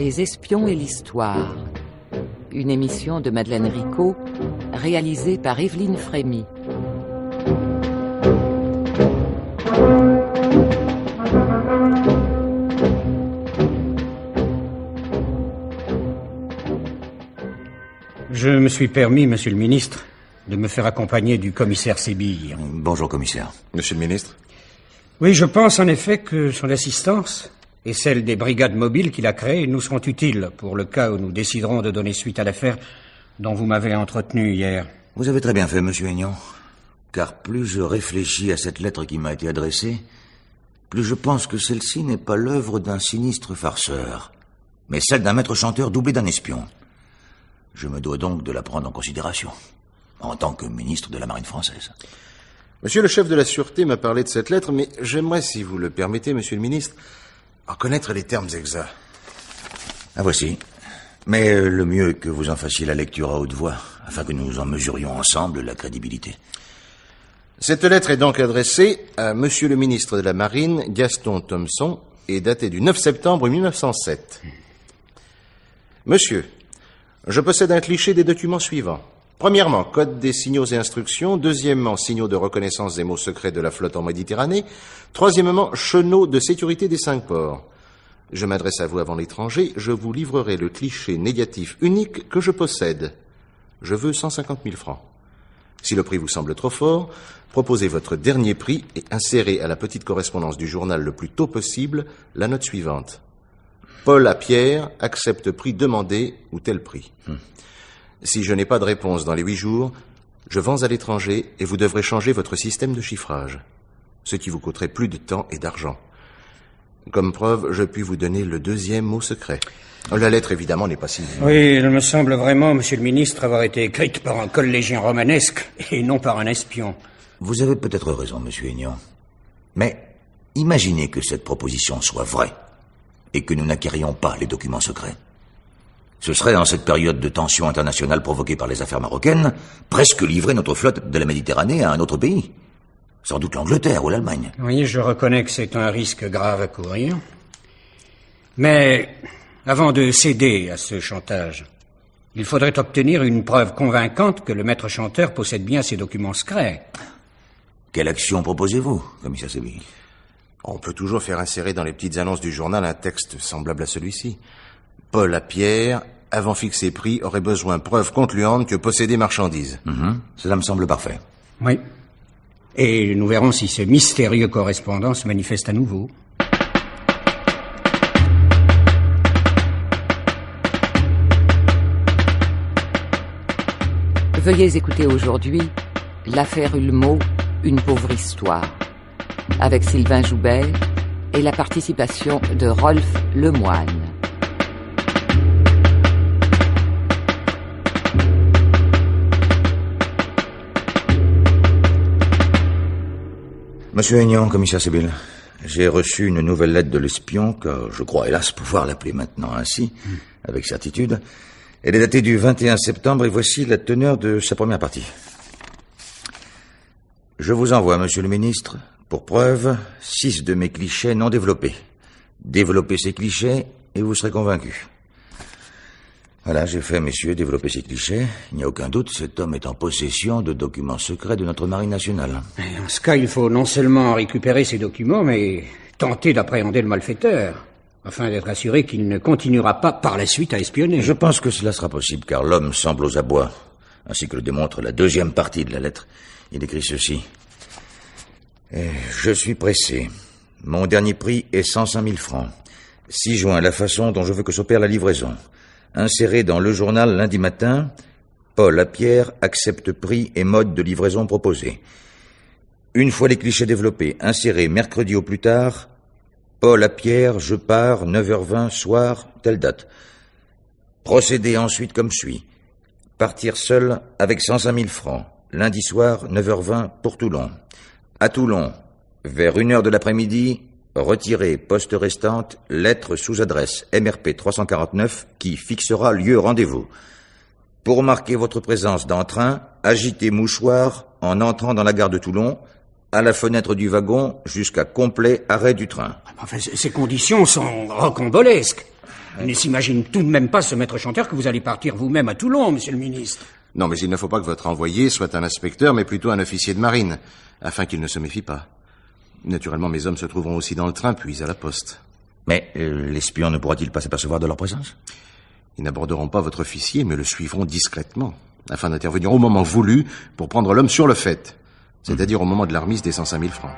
Les espions et l'histoire. Une émission de Madeleine Ricot, réalisée par Evelyne Frémy. Je me suis permis, monsieur le ministre, de me faire accompagner du commissaire Sébille. Bonjour, commissaire. Monsieur le ministre Oui, je pense en effet que son assistance et celle des brigades mobiles qu'il a créées nous seront utiles pour le cas où nous déciderons de donner suite à l'affaire dont vous m'avez entretenu hier. Vous avez très bien fait, monsieur Aignan. Car plus je réfléchis à cette lettre qui m'a été adressée, plus je pense que celle-ci n'est pas l'œuvre d'un sinistre farceur, mais celle d'un maître chanteur doublé d'un espion. Je me dois donc de la prendre en considération, en tant que ministre de la Marine française. Monsieur le chef de la Sûreté m'a parlé de cette lettre, mais j'aimerais, si vous le permettez, monsieur le ministre, en connaître les termes exacts. Ah, voici. Mais euh, le mieux est que vous en fassiez la lecture à haute voix, afin que nous en mesurions ensemble la crédibilité. Cette lettre est donc adressée à monsieur le ministre de la Marine, Gaston Thomson, et datée du 9 septembre 1907. Monsieur, je possède un cliché des documents suivants. Premièrement, code des signaux et instructions. Deuxièmement, signaux de reconnaissance des mots secrets de la flotte en Méditerranée. Troisièmement, chenaux de sécurité des cinq ports. Je m'adresse à vous avant l'étranger. Je vous livrerai le cliché négatif unique que je possède. Je veux 150 000 francs. Si le prix vous semble trop fort, proposez votre dernier prix et insérez à la petite correspondance du journal le plus tôt possible la note suivante. Paul à Pierre accepte prix demandé ou tel prix. Si je n'ai pas de réponse dans les huit jours, je vends à l'étranger et vous devrez changer votre système de chiffrage, ce qui vous coûterait plus de temps et d'argent. Comme preuve, je puis vous donner le deuxième mot secret. La lettre, évidemment, n'est pas signée. Oui, il me semble vraiment, monsieur le ministre, avoir été écrite par un collégien romanesque et non par un espion. Vous avez peut-être raison, monsieur Aignan. Mais imaginez que cette proposition soit vraie et que nous n'acquérions pas les documents secrets. Ce serait, en cette période de tension internationale provoquée par les affaires marocaines, presque livrer notre flotte de la Méditerranée à un autre pays. Sans doute l'Angleterre ou l'Allemagne. Oui, je reconnais que c'est un risque grave à courir. Mais avant de céder à ce chantage, il faudrait obtenir une preuve convaincante que le maître chanteur possède bien ces documents secrets. Quelle action proposez-vous, commissaire Séville? On peut toujours faire insérer dans les petites annonces du journal un texte semblable à celui-ci. Paul à Pierre, avant fixé prix, aurait besoin preuve concluante que posséder marchandises. Mhm. Cela me semble parfait. Oui. Et nous verrons si ce mystérieux correspondant se manifeste à nouveau. Veuillez écouter aujourd'hui L'affaire Ulmo, une pauvre histoire, avec Sylvain Joubert et la participation de Rolf Lemoine. Monsieur Aignan, commissaire Sibyl, j'ai reçu une nouvelle lettre de l'espion, que je crois hélas pouvoir l'appeler maintenant ainsi, avec certitude. Elle est datée du 21 septembre et voici la teneur de sa première partie. Je vous envoie, monsieur le ministre, pour preuve, six de mes clichés non développés. Développez ces clichés et vous serez convaincus. Voilà, j'ai fait, messieurs, développer ces clichés. Il n'y a aucun doute, cet homme est en possession de documents secrets de notre marine nationale. Et en ce cas, il faut non seulement récupérer ces documents, mais tenter d'appréhender le malfaiteur, afin d'être assuré qu'il ne continuera pas par la suite à espionner. Je pense que cela sera possible, car l'homme semble aux abois, ainsi que le démontre la deuxième partie de la lettre. Il écrit ceci. Eh, Je suis pressé. Mon dernier prix est 105 000 francs. 6 juin, la façon dont je veux que s'opère la livraison. Inséré dans le journal lundi matin, Paul Lapierre accepte prix et mode de livraison proposé. Une fois les clichés développés, inséré mercredi au plus tard, Paul Lapierre, je pars, 9h20, soir, telle date. Procéder ensuite comme suit. Partir seul avec 105 000 francs. Lundi soir, 9h20 pour Toulon. À Toulon, vers une heure de l'après-midi, retirer poste restante, lettre sous adresse MRP 349 qui fixera lieu rendez-vous. Pour marquer votre présence dans train, agitez mouchoir en entrant dans la gare de Toulon, à la fenêtre du wagon jusqu'à complet arrêt du train. Enfin, c- ces conditions sont rocambolesques. Il ne s'imagine tout de même pas, ce maître chanteur, que vous allez partir vous-même à Toulon, monsieur le ministre. Non, mais il ne faut pas que votre envoyé soit un inspecteur, mais plutôt un officier de marine, afin qu'il ne se méfie pas. Naturellement, mes hommes se trouveront aussi dans le train, puis à la poste. Mais euh, l'espion ne pourra-t-il pas s'apercevoir de leur présence? Ils n'aborderont pas votre officier, mais le suivront discrètement, afin d'intervenir au moment voulu pour prendre l'homme sur le fait, c'est-à-dire au moment de la remise des 105 000 francs.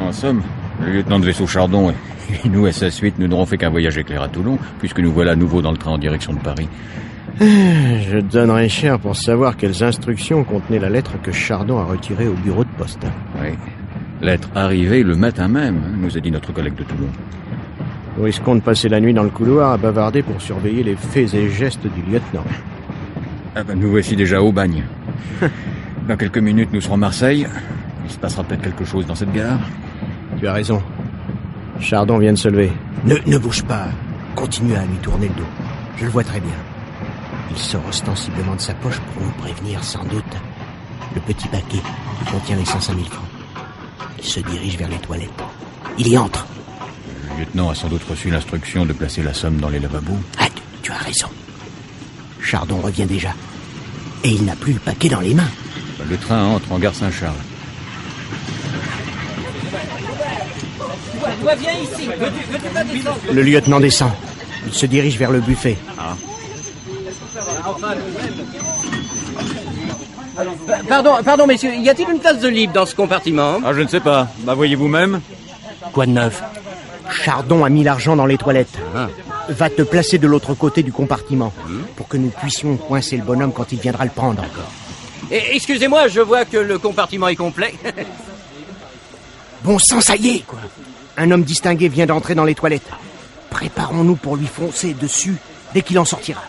En somme, le lieutenant de vaisseau Chardon et nous, à sa suite, nous n'aurons fait qu'un voyage éclair à Toulon, puisque nous voilà à nouveau dans le train en direction de Paris. Je donnerais cher pour savoir quelles instructions contenait la lettre que Chardon a retirée au bureau de poste. Oui. Lettre arrivée le matin même, nous a dit notre collègue de Toulon. Nous risquons de passer la nuit dans le couloir à bavarder pour surveiller les faits et gestes du lieutenant. Ah ben, nous voici déjà au bagne. Dans quelques minutes, nous serons à Marseille. Il se passera peut-être quelque chose dans cette gare. Tu as raison. Chardon vient de se lever. Ne, ne bouge pas. Continue à lui tourner le dos. Je le vois très bien. Il sort ostensiblement de sa poche pour nous prévenir, sans doute, le petit paquet qui contient les 105 000 francs. Il se dirige vers les toilettes. Il y entre. Le lieutenant a sans doute reçu l'instruction de placer la somme dans les lavabos. Ah, tu, tu as raison. Chardon revient déjà. Et il n'a plus le paquet dans les mains. Le train entre en gare Saint-Charles. Le lieutenant descend. Il se dirige vers le buffet. Pardon, pardon, messieurs, y a-t-il une place de libre dans ce compartiment Ah, je ne sais pas. Bah, voyez vous-même. Quoi de neuf? Chardon a mis l'argent dans les toilettes. Va te placer de l'autre côté du compartiment pour que nous puissions coincer le bonhomme quand il viendra le prendre. Eh, Excusez-moi, je vois que le compartiment est complet. Bon sang, ça y est quoi. Un homme distingué vient d'entrer dans les toilettes. Préparons-nous pour lui foncer dessus dès qu'il en sortira.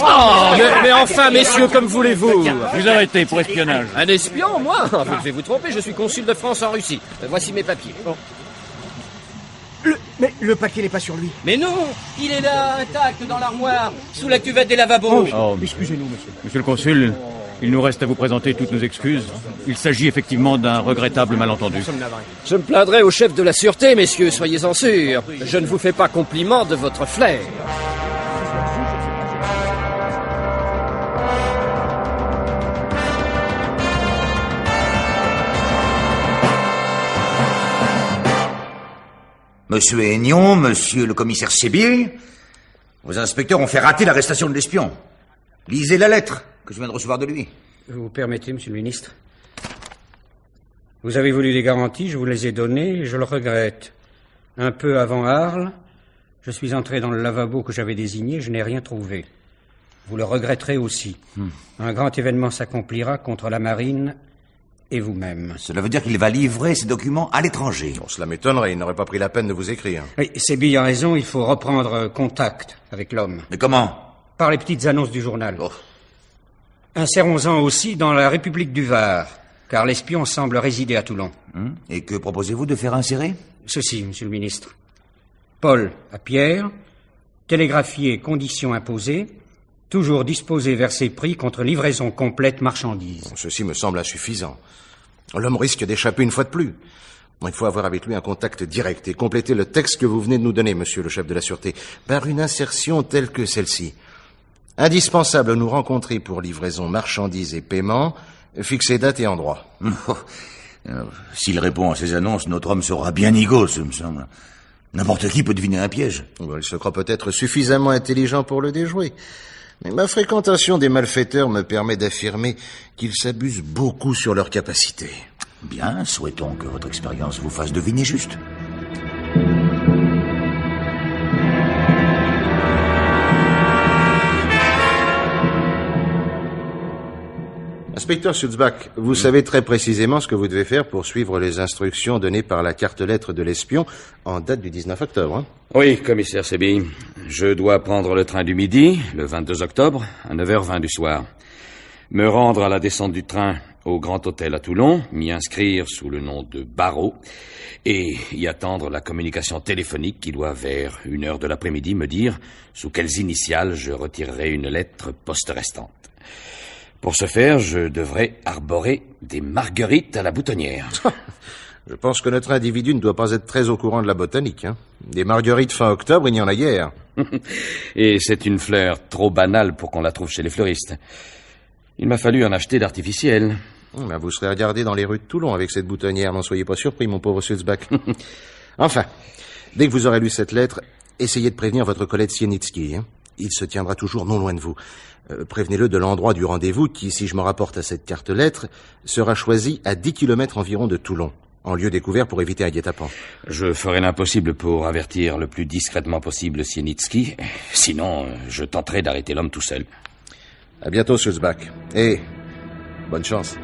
Oh, mais, mais enfin, messieurs, comme voulez-vous Vous arrêtez pour espionnage. Un espion, moi Vous devez vous tromper, je suis consul de France en Russie. Voici mes papiers. Le, mais le paquet n'est pas sur lui. Mais non Il est là, intact, dans l'armoire, sous la cuvette des lavabos. Oh, Excusez-nous, monsieur. Monsieur le consul, il nous reste à vous présenter toutes nos excuses. Il s'agit effectivement d'un regrettable malentendu. Je me plaindrai au chef de la sûreté, messieurs, soyez-en sûrs. Je ne vous fais pas compliment de votre flair. Monsieur Aignon, monsieur le commissaire Sébier, vos inspecteurs ont fait rater l'arrestation de l'espion. Lisez la lettre que je viens de recevoir de lui. Vous permettez, monsieur le ministre Vous avez voulu des garanties, je vous les ai données, et je le regrette. Un peu avant Arles, je suis entré dans le lavabo que j'avais désigné, je n'ai rien trouvé. Vous le regretterez aussi. Un grand événement s'accomplira contre la marine et vous-même. Cela veut dire qu'il va livrer ses documents à l'étranger. Bon, cela m'étonnerait, il n'aurait pas pris la peine de vous écrire. Oui, Sébi a raison, il faut reprendre contact avec l'homme. Mais comment? Par les petites annonces du journal. Oh. Insérons-en aussi dans la République du Var, car l'espion semble résider à Toulon. Hum Et que proposez-vous de faire insérer? Ceci, monsieur le ministre. Paul à Pierre, télégraphié conditions imposées, toujours disposé vers ses prix contre livraison complète marchandise. Ceci me semble insuffisant. L'homme risque d'échapper une fois de plus. Il faut avoir avec lui un contact direct et compléter le texte que vous venez de nous donner, monsieur le chef de la sûreté, par une insertion telle que celle-ci. Indispensable nous rencontrer pour livraison marchandises et paiement, fixer date et endroit. Euh, S'il répond à ces annonces, notre homme sera bien nigaud, ce me semble. N'importe qui peut deviner un piège. Il se croit peut-être suffisamment intelligent pour le déjouer. Mais ma fréquentation des malfaiteurs me permet d'affirmer qu'ils s'abusent beaucoup sur leurs capacités. Bien, souhaitons que votre expérience vous fasse deviner juste. Inspecteur Sulzbach, vous savez très précisément ce que vous devez faire pour suivre les instructions données par la carte-lettre de l'espion en date du 19 octobre. hein Oui, commissaire Sebi. Je dois prendre le train du midi, le 22 octobre, à 9h20 du soir. Me rendre à la descente du train au Grand Hôtel à Toulon, m'y inscrire sous le nom de Barreau et y attendre la communication téléphonique qui doit, vers une heure de l'après-midi, me dire sous quelles initiales je retirerai une lettre poste restante. Pour ce faire, je devrais arborer des marguerites à la boutonnière. Je pense que notre individu ne doit pas être très au courant de la botanique. Hein. Des marguerites fin octobre, il n'y en a guère. Et c'est une fleur trop banale pour qu'on la trouve chez les fleuristes. Il m'a fallu en acheter d'artificiels. Hum, ben, vous serez regardé dans les rues de Toulon avec cette boutonnière, n'en soyez pas surpris, mon pauvre Sulzbach. enfin, dès que vous aurez lu cette lettre, essayez de prévenir votre collègue Sienitsky. Hein. Il se tiendra toujours non loin de vous. Euh, prévenez-le de l'endroit du rendez-vous qui, si je me rapporte à cette carte-lettre, sera choisi à 10 kilomètres environ de Toulon en lieu découvert pour éviter un guet-apens. Je ferai l'impossible pour avertir le plus discrètement possible Sienitsky. Sinon, je tenterai d'arrêter l'homme tout seul. À bientôt, Sulzbach. Et bonne chance.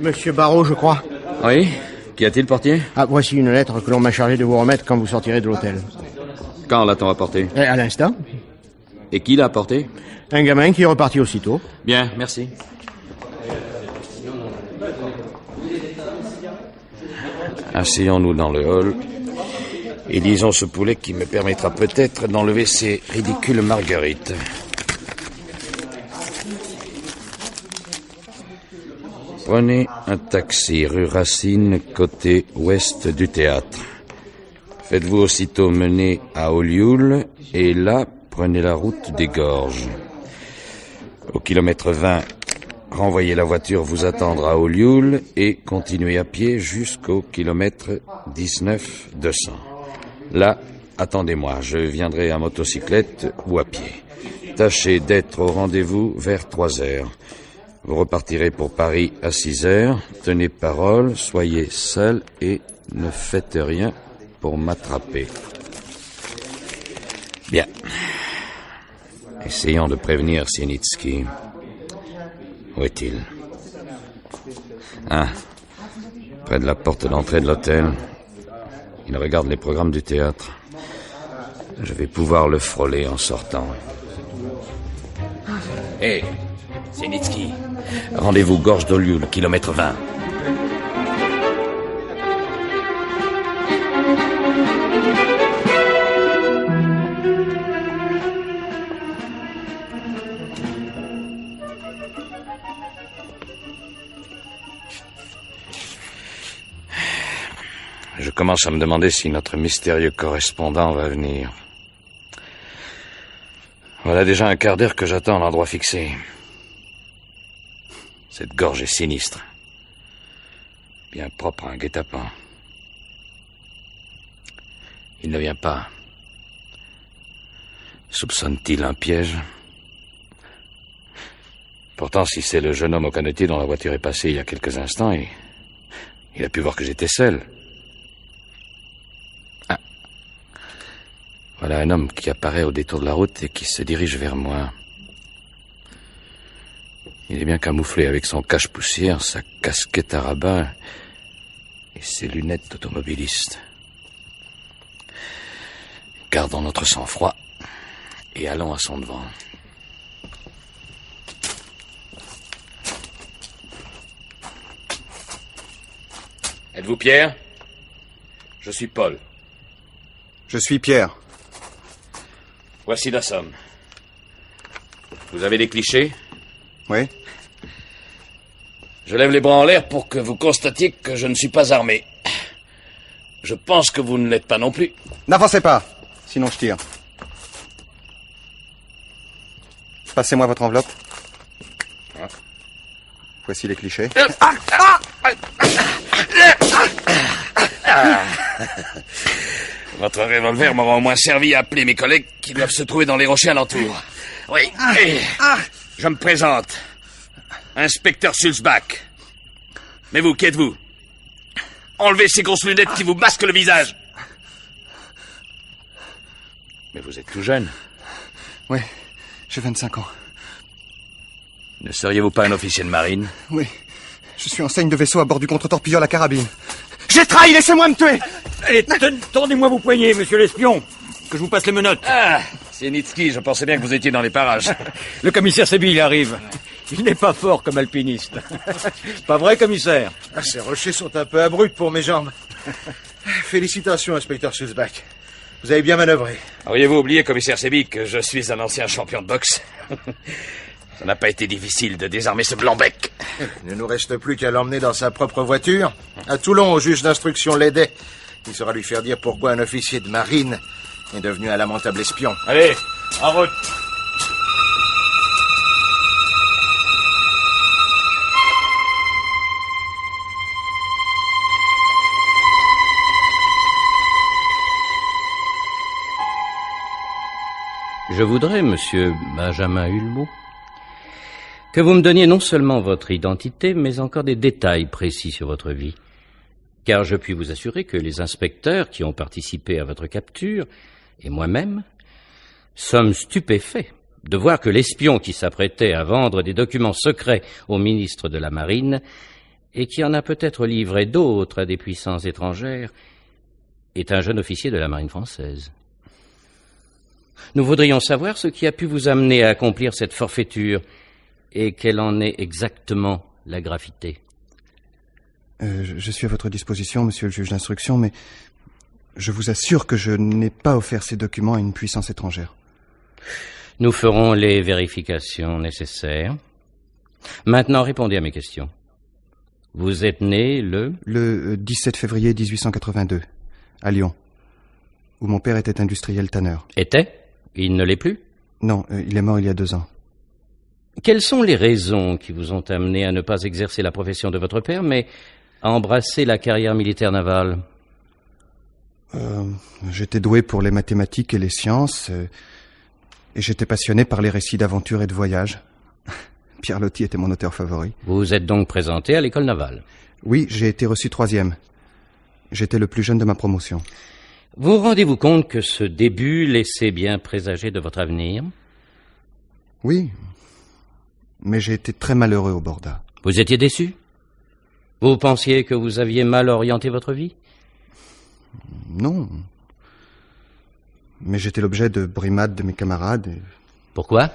Monsieur Barrault, je crois. Oui Qu'y a-t-il, portier? Ah, voici une lettre que l'on m'a chargé de vous remettre quand vous sortirez de l'hôtel. Quand l'a-t-on apporté Eh, À l'instant. Et qui l'a apporté Un gamin qui est reparti aussitôt. Bien, merci. Asseyons-nous dans le hall et disons ce poulet qui me permettra peut-être d'enlever ces ridicules marguerites. Prenez un taxi rue Racine, côté ouest du théâtre. Faites-vous aussitôt mener à Olioul et là, prenez la route des gorges. Au kilomètre 20, renvoyez la voiture vous attendre à Olioul et continuez à pied jusqu'au kilomètre 19 200. Là, attendez-moi, je viendrai à motocyclette ou à pied. Tâchez d'être au rendez-vous vers 3 heures. Vous repartirez pour Paris à 6 heures. Tenez parole, soyez seul et ne faites rien pour m'attraper. Bien. Essayons de prévenir Sienitsky. Où est-il? Ah, près de la porte d'entrée de l'hôtel. Il regarde les programmes du théâtre. Je vais pouvoir le frôler en sortant. Hé, Sienitsky. Rendez-vous Gorge d'Olioul, kilomètre 20. Je commence à me demander si notre mystérieux correspondant va venir. Voilà déjà un quart d'heure que j'attends l'endroit fixé. Cette gorge est sinistre. Bien propre à un guet-apens. Il ne vient pas. Soupçonne-t-il un piège? Pourtant, si c'est le jeune homme au canotier dont la voiture est passée il y a quelques instants, il, a pu voir que j'étais seul. Ah. Voilà un homme qui apparaît au détour de la route et qui se dirige vers moi. Il est bien camouflé avec son cache-poussière, sa casquette à rabat et ses lunettes d'automobiliste. Gardons notre sang-froid et allons à son devant. Êtes-vous Pierre? Je suis Paul. Je suis Pierre. Voici la somme. Vous avez des clichés? Oui. Je lève les bras en l'air pour que vous constatiez que je ne suis pas armé. Je pense que vous ne l'êtes pas non plus. N'avancez pas, sinon je tire. Passez-moi votre enveloppe. Voici les clichés. Votre revolver m'aura au moins servi à appeler mes collègues qui doivent se trouver dans les rochers alentours. Oui. Et je me présente. Inspecteur Sulzbach. Mais vous, qui êtes-vous Enlevez ces grosses lunettes qui vous masquent le visage. Mais vous êtes tout jeune. Oui, j'ai 25 ans. Ne seriez-vous pas un officier de marine Oui, Je suis enseigne de vaisseau à bord du contre-torpilleur La Carabine. J'ai trahi, laissez-moi me tuer Allez, tendez-moi vos poignets, monsieur l'espion, que je vous passe les menottes. Ah, Nitsky, je pensais bien que vous étiez dans les parages. Le commissaire Sebi, il arrive. Il n'est pas fort comme alpiniste. pas vrai, commissaire ah, Ces rochers sont un peu abrupts pour mes jambes. Félicitations, inspecteur Schulzbach. Vous avez bien manœuvré. Auriez-vous oublié, commissaire Sebi, que je suis un ancien champion de boxe? Ça n'a pas été difficile de désarmer ce blanc-bec. Il ne nous reste plus qu'à l'emmener dans sa propre voiture. À Toulon, au juge d'instruction l'aider. Il saura lui faire dire pourquoi un officier de marine est devenu un lamentable espion. Allez, en route Je voudrais, monsieur Benjamin Hulmeau, que vous me donniez non seulement votre identité, mais encore des détails précis sur votre vie. Car je puis vous assurer que les inspecteurs qui ont participé à votre capture, et moi-même, sommes stupéfaits de voir que l'espion qui s'apprêtait à vendre des documents secrets au ministre de la Marine, et qui en a peut-être livré d'autres à des puissances étrangères, est un jeune officier de la Marine française. Nous voudrions savoir ce qui a pu vous amener à accomplir cette forfaiture et quelle en est exactement la gravité. Euh, je suis à votre disposition, monsieur le juge d'instruction, mais je vous assure que je n'ai pas offert ces documents à une puissance étrangère. Nous ferons les vérifications nécessaires. Maintenant, répondez à mes questions. Vous êtes né le Le 17 euh, février 1882, à Lyon, où mon père était industriel tanneur. Était? Il ne l'est plus Non, euh, il est mort il y a deux ans. Quelles sont les raisons qui vous ont amené à ne pas exercer la profession de votre père, mais à embrasser la carrière militaire navale? Euh, J'étais doué pour les mathématiques et les sciences, euh, et j'étais passionné par les récits d'aventure et de voyage. Pierre Loti était mon auteur favori. Vous êtes donc présenté à l'école navale? Oui, j'ai été reçu troisième. J'étais le plus jeune de ma promotion. Vous rendez-vous compte que ce début laissait bien présager de votre avenir? Oui, mais j'ai été très malheureux au Borda. Vous étiez déçu? Vous pensiez que vous aviez mal orienté votre vie? Non. Mais j'étais l'objet de brimades de mes camarades. Pourquoi?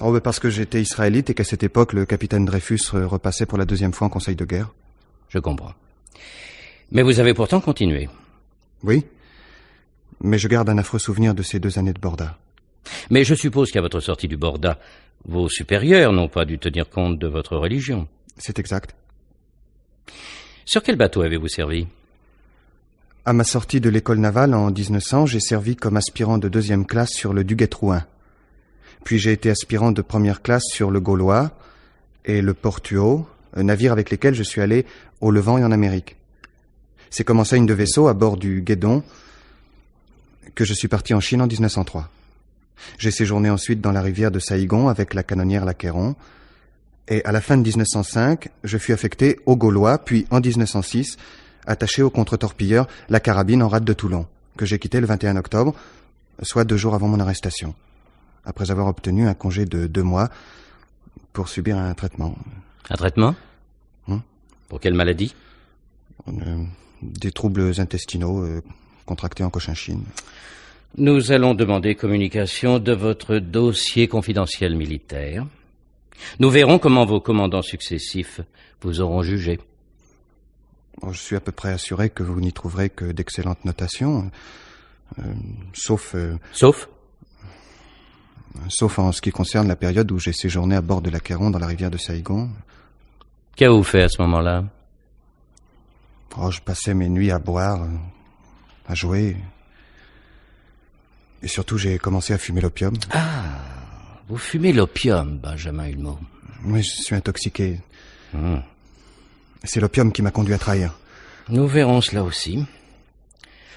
Oh, ben parce que j'étais israélite et qu'à cette époque, le capitaine Dreyfus repassait pour la deuxième fois en conseil de guerre. Je comprends. Mais vous avez pourtant continué. Oui. Mais je garde un affreux souvenir de ces deux années de Borda. Mais je suppose qu'à votre sortie du Borda, vos supérieurs n'ont pas dû tenir compte de votre religion. C'est exact. Sur quel bateau avez-vous servi? À ma sortie de l'école navale en 1900, j'ai servi comme aspirant de deuxième classe sur le Duguay-Trouin. Puis j'ai été aspirant de première classe sur le Gaulois et le Portuo, navire avec lesquels je suis allé au Levant et en Amérique. C'est comme enseigne de vaisseau à bord du Guédon que je suis parti en Chine en 1903. J'ai séjourné ensuite dans la rivière de Saïgon avec la canonnière Laqueron. Et à la fin de 1905, je fus affecté au Gaulois, puis en 1906, attaché au contre-torpilleur La Carabine en rade de Toulon, que j'ai quitté le 21 octobre, soit deux jours avant mon arrestation, après avoir obtenu un congé de deux mois pour subir un traitement. Un traitement? Hein? Pour quelle maladie? Des troubles intestinaux euh, contractés en Cochinchine. Nous allons demander communication de votre dossier confidentiel militaire. Nous verrons comment vos commandants successifs vous auront jugé. je suis à peu près assuré que vous n'y trouverez que d'excellentes notations, euh, sauf... Euh, sauf? Sauf en ce qui concerne la période où j'ai séjourné à bord de l'Aqueron dans la rivière de Saïgon. Qu'avez-vous fait à ce moment-là? Oh, je passais mes nuits à boire, euh, à jouer. Et surtout, j'ai commencé à fumer l'opium. Ah, vous fumez l'opium, Benjamin Hulmeau. Oui, je suis intoxiqué. Hmm. C'est l'opium qui m'a conduit à trahir. Nous verrons cela aussi.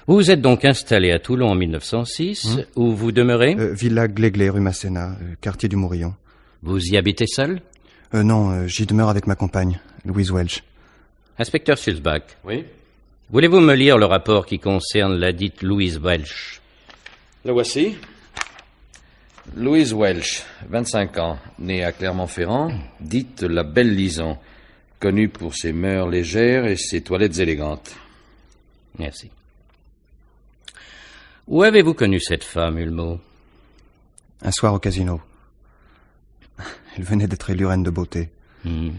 Vous êtes donc installé à Toulon en 1906, hmm. où vous demeurez euh, Villa Gléglé, rue Masséna, euh, quartier du Mourillon. Vous y habitez seul? Non, j'y demeure avec ma compagne, Louise Welch. Inspecteur Sulzbach. Oui Voulez-vous me lire le rapport qui concerne la dite Louise Welch? Le voici. Louise Welch, 25 ans, née à Clermont-Ferrand, dite la Belle Lison, connu pour ses mœurs légères et ses toilettes élégantes. Merci. Où avez-vous connu cette femme, Hulmo Un soir au casino. Elle venait d'être élue reine de beauté. Hmm.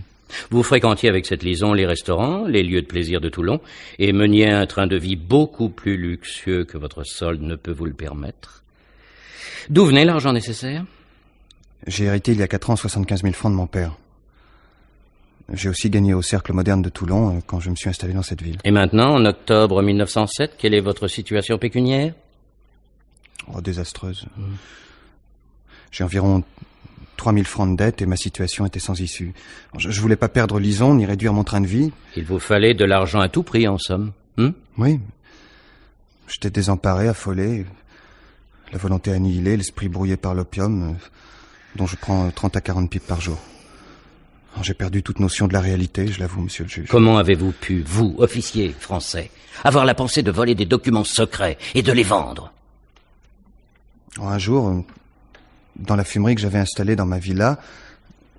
Vous fréquentiez avec cette liaison les restaurants, les lieux de plaisir de Toulon, et meniez un train de vie beaucoup plus luxueux que votre solde ne peut vous le permettre. D'où venait l'argent nécessaire? J'ai hérité il y a quatre ans 75 000 francs de mon père. J'ai aussi gagné au Cercle moderne de Toulon euh, quand je me suis installé dans cette ville. Et maintenant, en octobre 1907, quelle est votre situation pécuniaire? Oh, désastreuse. J'ai environ 3000 francs de dette et ma situation était sans issue. Je, je voulais pas perdre Lison ni réduire mon train de vie. Il vous fallait de l'argent à tout prix, en somme. Hmm Oui. J'étais désemparé, affolé. La volonté annihilée, l'esprit brouillé par l'opium, euh, dont je prends euh, 30 à 40 pipes par jour. Alors, J'ai perdu toute notion de la réalité, je l'avoue, monsieur le juge. Comment avez-vous pu, vous, officier français, avoir la pensée de voler des documents secrets et de les vendre? Un jour, euh, dans la fumerie que j'avais installée dans ma villa,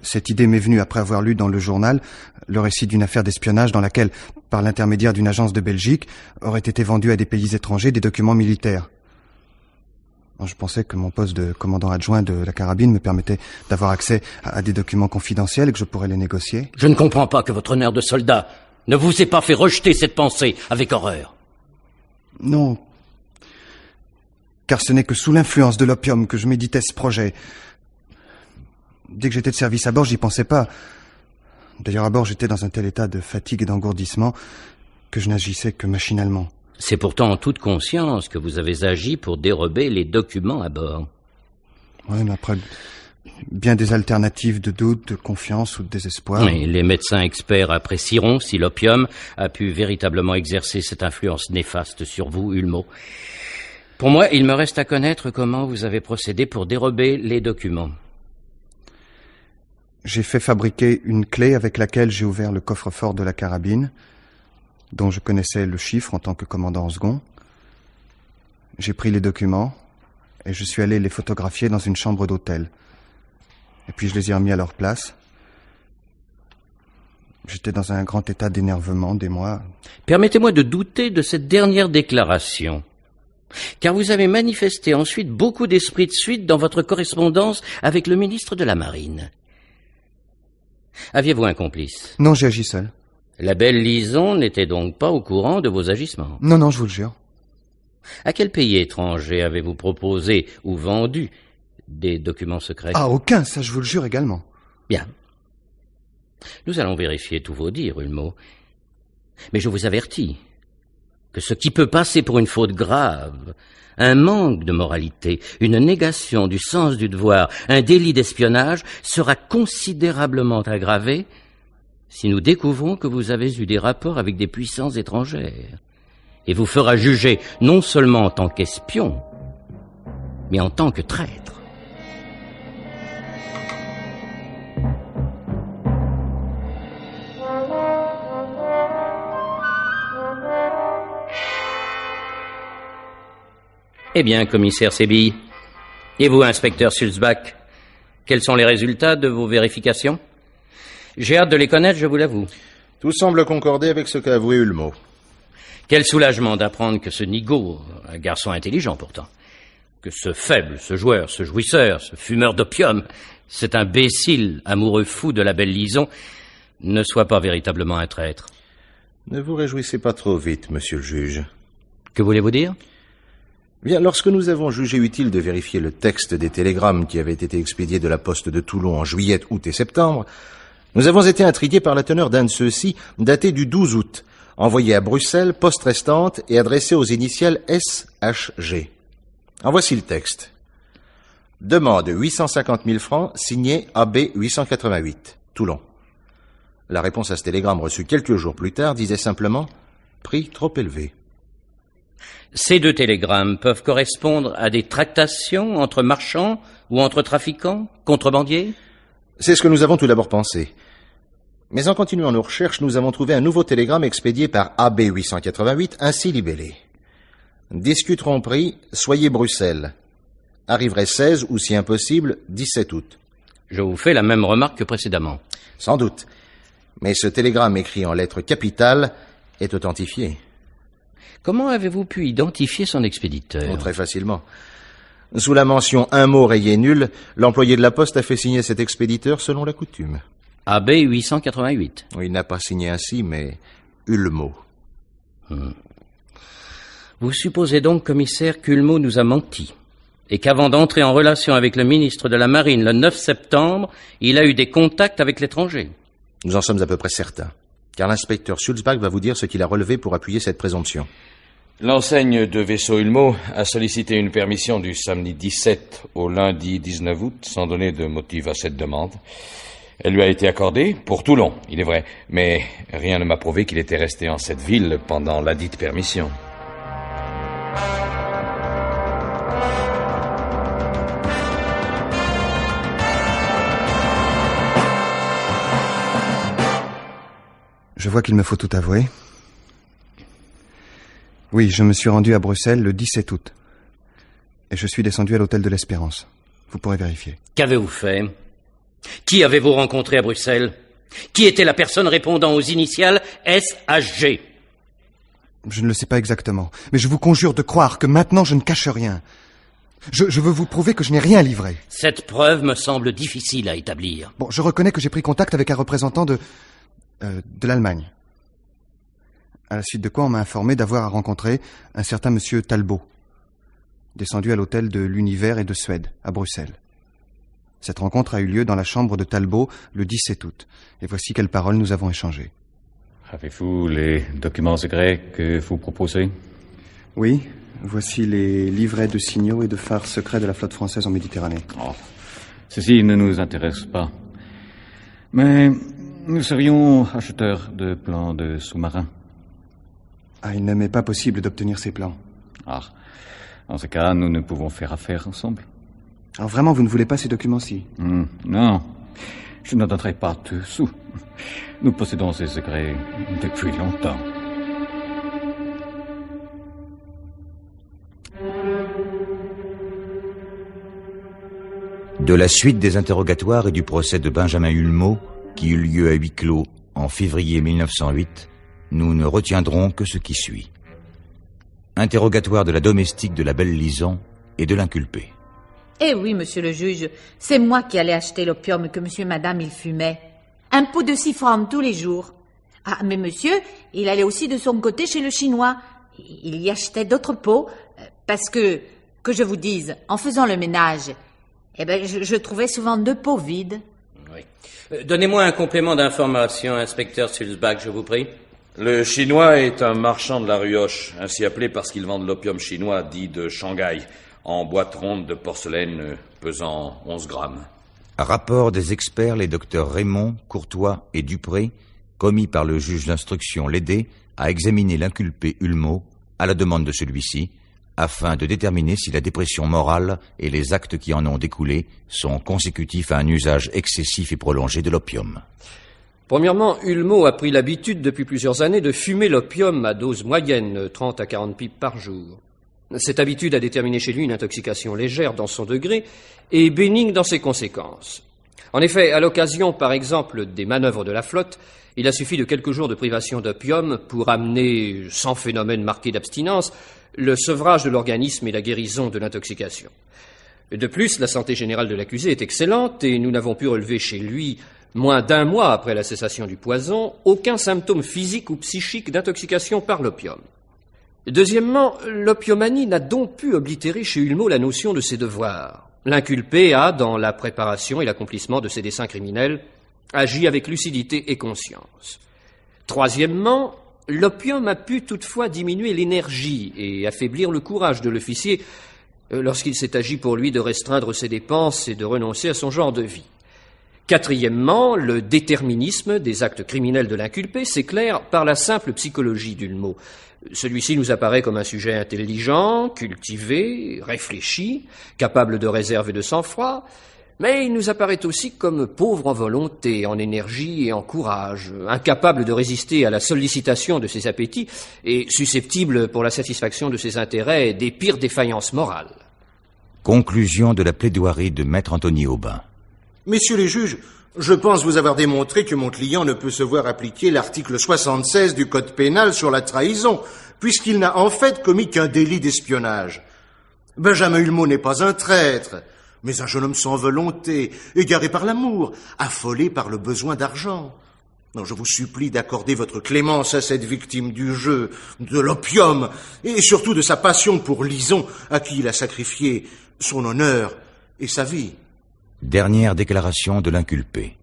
cette idée m'est venue après avoir lu dans le journal le récit d'une affaire d'espionnage dans laquelle, par l'intermédiaire d'une agence de Belgique, auraient été vendus à des pays étrangers des documents militaires. Je pensais que mon poste de commandant adjoint de la carabine me permettait d'avoir accès à à des documents confidentiels et que je pourrais les négocier. Je ne comprends pas que votre honneur de soldat ne vous ait pas fait rejeter cette pensée avec horreur. Non. Car ce n'est que sous l'influence de l'opium que je méditais ce projet. Dès que j'étais de service à bord, j'y pensais pas. D'ailleurs, à bord, j'étais dans un tel état de fatigue et d'engourdissement que je n'agissais que machinalement. C'est pourtant en toute conscience que vous avez agi pour dérober les documents à bord. Oui, mais après, bien des alternatives de doute, de confiance ou de désespoir. Oui, les médecins experts apprécieront si l'opium a pu véritablement exercer cette influence néfaste sur vous, Hulmo. Pour moi, il me reste à connaître comment vous avez procédé pour dérober les documents. J'ai fait fabriquer une clé avec laquelle j'ai ouvert le coffre-fort de la carabine, dont je connaissais le chiffre en tant que commandant en second. J'ai pris les documents et je suis allé les photographier dans une chambre d'hôtel. Et puis je les ai remis à leur place. J'étais dans un grand état d'énervement des mois. Permettez-moi de douter de cette dernière déclaration. Car vous avez manifesté ensuite beaucoup d'esprit de suite dans votre correspondance avec le ministre de la Marine. Aviez-vous un complice? Non, j'ai agi seul. La belle Lison n'était donc pas au courant de vos agissements. Non, non, je vous le jure. À quel pays étranger avez-vous proposé ou vendu des documents secrets? Ah, aucun, ça je vous le jure également. Bien. Nous allons vérifier tous vos dires, Ulmo. Mais je vous avertis que ce qui peut passer pour une faute grave, un manque de moralité, une négation du sens du devoir, un délit d'espionnage sera considérablement aggravé si nous découvrons que vous avez eu des rapports avec des puissances étrangères et vous fera juger non seulement en tant qu'espion, mais en tant que traître. Eh bien, commissaire Sébi, et vous, inspecteur Sulzbach, quels sont les résultats de vos vérifications? J'ai hâte de les connaître, je vous l'avoue. Tout semble concorder avec ce qu'a avoué Hulmo. Quel soulagement d'apprendre que ce Nigaud, un garçon intelligent pourtant, que ce faible, ce joueur, ce jouisseur, ce fumeur d'opium, cet imbécile amoureux fou de la belle Lison, ne soit pas véritablement un traître. Ne vous réjouissez pas trop vite, monsieur le juge. Que voulez-vous dire? Bien, lorsque nous avons jugé utile de vérifier le texte des télégrammes qui avaient été expédiés de la poste de Toulon en juillet, août et septembre, nous avons été intrigués par la teneur d'un de ceux-ci, daté du 12 août, envoyé à Bruxelles, poste restante et adressé aux initiales SHG. En voici le texte. Demande 850 000 francs, signé AB 888, Toulon. La réponse à ce télégramme reçu quelques jours plus tard disait simplement prix trop élevé. Ces deux télégrammes peuvent correspondre à des tractations entre marchands ou entre trafiquants, contrebandiers? C'est ce que nous avons tout d'abord pensé. Mais en continuant nos recherches, nous avons trouvé un nouveau télégramme expédié par AB 888, ainsi libellé. Discuterons prix, soyez Bruxelles. Arriverait 16 ou si impossible, 17 août. Je vous fais la même remarque que précédemment. Sans doute. Mais ce télégramme écrit en lettres capitales est authentifié. Comment avez-vous pu identifier son expéditeur oh, Très facilement. Sous la mention un mot rayé nul, l'employé de la poste a fait signer cet expéditeur selon la coutume. AB 888. il n'a pas signé ainsi, mais Ulmo. Hmm. Vous supposez donc, commissaire, qu'Ulmo nous a menti et qu'avant d'entrer en relation avec le ministre de la Marine le 9 septembre, il a eu des contacts avec l'étranger. Nous en sommes à peu près certains, car l'inspecteur Sulzbach va vous dire ce qu'il a relevé pour appuyer cette présomption. L'enseigne de vaisseau Ulmo a sollicité une permission du samedi 17 au lundi 19 août sans donner de motif à cette demande. Elle lui a été accordée pour Toulon, il est vrai, mais rien ne m'a prouvé qu'il était resté en cette ville pendant la dite permission. Je vois qu'il me faut tout avouer. Oui, je me suis rendu à Bruxelles le 17 août. Et je suis descendu à l'hôtel de l'Espérance. Vous pourrez vérifier. Qu'avez-vous fait? Qui avez-vous rencontré à Bruxelles? Qui était la personne répondant aux initiales SHG Je ne le sais pas exactement, mais je vous conjure de croire que maintenant je ne cache rien. Je, veux vous prouver que je n'ai rien livré. Cette preuve me semble difficile à établir. Bon, je reconnais que j'ai pris contact avec un représentant de... Euh, de l'Allemagne. À la suite de quoi on m'a informé d'avoir rencontré un certain monsieur Talbot, descendu à l'hôtel de l'Univers et de Suède, à Bruxelles. Cette rencontre a eu lieu dans la chambre de Talbot le 17 août, et voici quelles paroles nous avons échangées. Avez-vous les documents secrets que vous proposez? Oui, voici les livrets de signaux et de phares secrets de la flotte française en Méditerranée. Oh, ceci ne nous intéresse pas. Mais nous serions acheteurs de plans de sous-marins. Ah, il ne m'est pas possible d'obtenir ces plans. Ah, en ce cas, nous ne pouvons faire affaire ensemble. Alors vraiment, vous ne voulez pas ces documents-ci? Hmm, Non, je ne donnerai pas de sous. Nous possédons ces secrets depuis longtemps. De la suite des interrogatoires et du procès de Benjamin Hulmeau, qui eut lieu à huis clos en février 1908, nous ne retiendrons que ce qui suit. Interrogatoire de la domestique de la belle Lison et de l'inculpé. Eh oui, monsieur le juge, c'est moi qui allais acheter l'opium que monsieur et madame il fumaient. Un pot de six francs tous les jours. Ah, mais monsieur, il allait aussi de son côté chez le chinois. Il y achetait d'autres pots, euh, parce que, que je vous dise, en faisant le ménage, eh ben, je trouvais souvent deux pots vides. Euh, donnez-moi un complément d'information, inspecteur Sulzbach, je vous prie. Le chinois est un marchand de la rue Hoche, ainsi appelé parce qu'il vend de l'opium chinois dit de Shanghai, en boîte ronde de porcelaine pesant 11 grammes. Rapport des experts, les docteurs Raymond, Courtois et Dupré, commis par le juge d'instruction Lédé, à examiner l'inculpé Hulmeau, à la demande de celui-ci, afin de déterminer si la dépression morale et les actes qui en ont découlé sont consécutifs à un usage excessif et prolongé de l'opium. Premièrement, Hulmeau a pris l'habitude depuis plusieurs années de fumer l'opium à dose moyenne, 30 à 40 pipes par jour. Cette habitude a déterminé chez lui une intoxication légère dans son degré et bénigne dans ses conséquences. En effet, à l'occasion, par exemple, des manœuvres de la flotte, il a suffi de quelques jours de privation d'opium pour amener, sans phénomène marqué d'abstinence, le sevrage de l'organisme et la guérison de l'intoxication. De plus, la santé générale de l'accusé est excellente et nous n'avons pu relever chez lui, moins d'un mois après la cessation du poison, aucun symptôme physique ou psychique d'intoxication par l'opium. Deuxièmement, l'opiomanie n'a donc pu oblitérer chez Hulmeau la notion de ses devoirs. L'inculpé a, dans la préparation et l'accomplissement de ses desseins criminels, agi avec lucidité et conscience. Troisièmement, L'opium a pu toutefois diminuer l'énergie et affaiblir le courage de l'officier euh, lorsqu'il s'est agi pour lui de restreindre ses dépenses et de renoncer à son genre de vie. Quatrièmement, le déterminisme des actes criminels de l'inculpé s'éclaire par la simple psychologie du mot. Celui-ci nous apparaît comme un sujet intelligent, cultivé, réfléchi, capable de réserve et de sang-froid, mais il nous apparaît aussi comme pauvre en volonté, en énergie et en courage, incapable de résister à la sollicitation de ses appétits et susceptible pour la satisfaction de ses intérêts des pires défaillances morales. Conclusion de la plaidoirie de maître Anthony Aubin. Messieurs les juges, Je pense vous avoir démontré que mon client ne peut se voir appliquer l'article 76 du Code pénal sur la trahison, puisqu'il n'a en fait commis qu'un délit d'espionnage. Benjamin Hulmeau n'est pas un traître, mais un jeune homme sans volonté, égaré par l'amour, affolé par le besoin d'argent. Non, je vous supplie d'accorder votre clémence à cette victime du jeu, de l'opium, et surtout de sa passion pour Lison, à qui il a sacrifié son honneur et sa vie. Dernière déclaration de l'inculpé.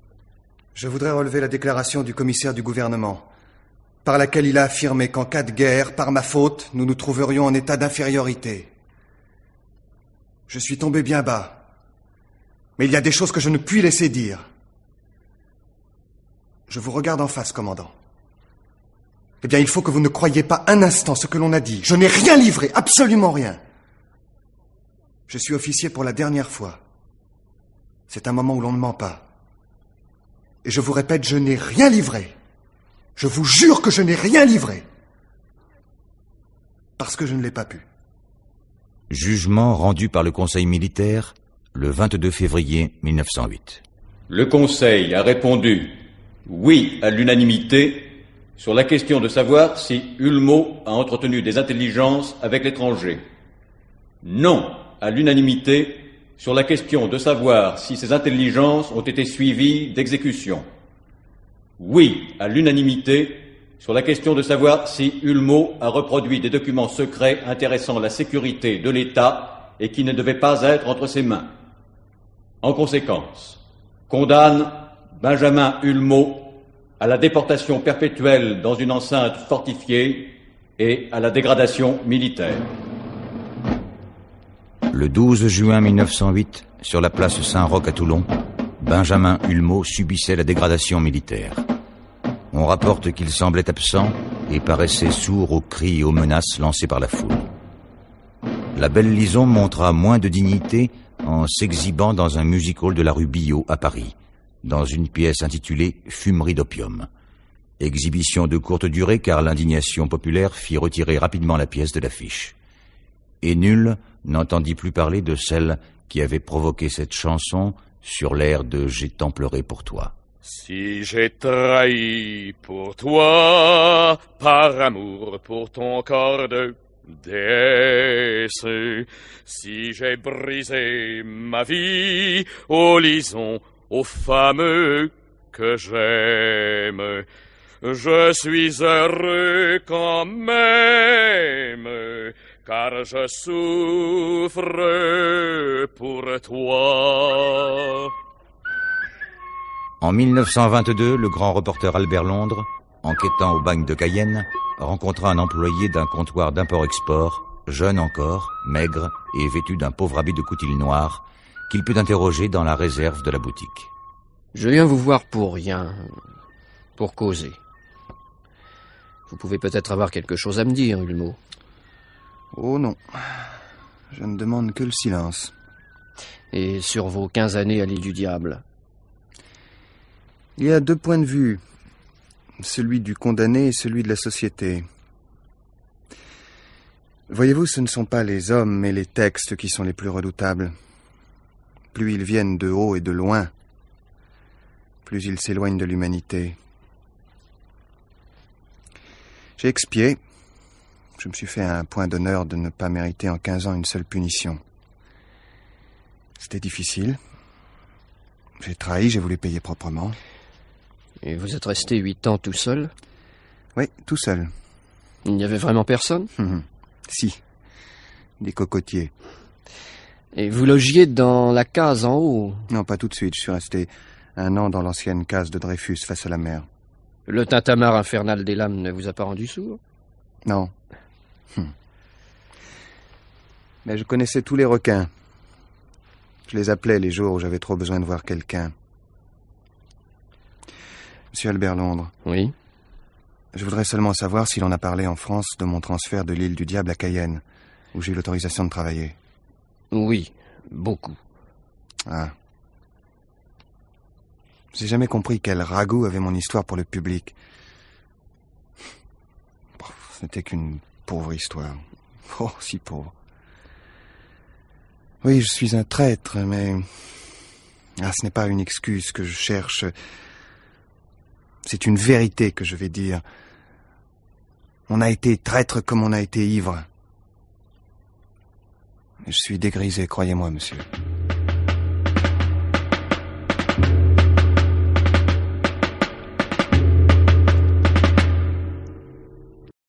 Je voudrais relever la déclaration du commissaire du gouvernement, par laquelle il a affirmé qu'en cas de guerre, par ma faute, nous nous trouverions en état d'infériorité. Je suis tombé bien bas, mais il y a des choses que je ne puis laisser dire. Je vous regarde en face, commandant. Eh bien, il faut que vous ne croyiez pas un instant ce que l'on a dit. Je n'ai rien livré, absolument rien. Je suis officier pour la dernière fois. C'est un moment où l'on ne ment pas. Et je vous répète, je n'ai rien livré. Je vous jure que je n'ai rien livré. Parce que je ne l'ai pas pu. Jugement rendu par le Conseil militaire le 22 février 1908. Le Conseil a répondu oui à l'unanimité sur la question de savoir si Hulmeau a entretenu des intelligences avec l'étranger. Non à l'unanimité sur la question de savoir si ces intelligences ont été suivies d'exécution. Oui à l'unanimité sur la question de savoir si Hulmeau a reproduit des documents secrets intéressant la sécurité de l'État et qui ne devaient pas être entre ses mains. En conséquence, condamne Benjamin Hulmeau à la déportation perpétuelle dans une enceinte fortifiée et à la dégradation militaire. Le 12 juin 1908, sur la place Saint-Roch à Toulon, Benjamin Hulmeau subissait la dégradation militaire. On rapporte qu'il semblait absent et paraissait sourd aux cris et aux menaces lancées par la foule. La belle Lison montra moins de dignité en s'exhibant dans un music hall de la rue Billot à Paris, dans une pièce intitulée Fumerie d'opium. Exhibition de courte durée car l'indignation populaire fit retirer rapidement la pièce de l'affiche. Et nul n'entendit plus parler de celle qui avait provoqué cette chanson sur l'air de J'ai tant pleuré pour toi. Si j'ai trahi pour toi, par amour pour ton corps de déesse, si j'ai brisé ma vie au lison, aux fameux que j'aime, je suis heureux quand même, car je souffre pour toi. En 1922, le grand reporter Albert Londres, enquêtant au bagne de Cayenne, rencontra un employé d'un comptoir d'import-export, jeune encore, maigre et vêtu d'un pauvre habit de coutil noir, qu'il put interroger dans la réserve de la boutique. Je viens vous voir pour rien, pour causer. Vous pouvez peut-être avoir quelque chose à me dire, Hulmeau. Oh non. Je ne demande que le silence. Et sur vos quinze années à l'île du diable? Il y a deux points de vue. Celui du condamné et celui de la société. Voyez-vous, ce ne sont pas les hommes, mais les textes qui sont les plus redoutables. Plus ils viennent de haut et de loin, plus ils s'éloignent de l'humanité. J'ai expié. Je me suis fait un point d'honneur de ne pas mériter en quinze ans une seule punition. C'était difficile. J'ai trahi, j'ai voulu payer proprement. Et vous êtes resté huit ans tout seul? Oui, tout seul. Il n'y avait vraiment personne? Hum, Si. Des cocotiers. Et vous logiez dans la case en haut? Non, pas tout de suite. Je suis resté un an dans l'ancienne case de Dreyfus face à la mer. Le tintamarre infernal des lames ne vous a pas rendu sourd? Non. Hum. Mais je connaissais tous les requins. Je les appelais les jours où j'avais trop besoin de voir quelqu'un. Monsieur Albert Londres. Oui. Je voudrais seulement savoir s'il en a parlé en France de mon transfert de l'île du Diable à Cayenne, où j'ai eu l'autorisation de travailler. Oui, beaucoup. Ah. J'ai jamais compris quel ragoût avait mon histoire pour le public. N'était qu'une pauvre histoire. Oh, si pauvre. Oui, je suis un traître, mais Ah, ce n'est pas une excuse que je cherche. C'est une vérité que je vais dire. On a été traître comme on a été ivre. Je suis dégrisé, croyez-moi, monsieur.